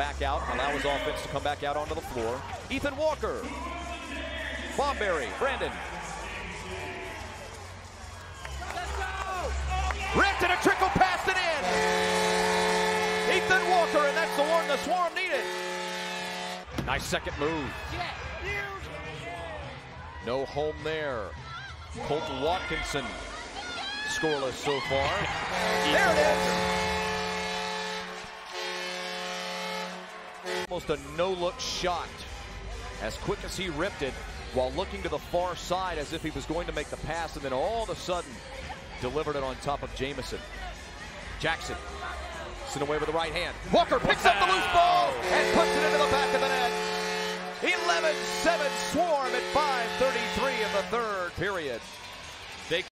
back out, allow his offense to come back out onto the floor. Ethan Walker. Bomberry, Brendan. Ripped and a trickle passed it in. Ethan Walker, and that's the one the Swarm needed. Nice second move. No home there. Colton Watkinson scoreless so far. There it is. Almost a no-look shot. As quick as he ripped it while looking to the far side as if he was going to make the pass and then all of a sudden delivered it on top of Jamison. Jackson sent away with the right hand. Walker picks up the loose ball and puts it into the back of the net. 11-7 Swarm at 5.33 of the third period.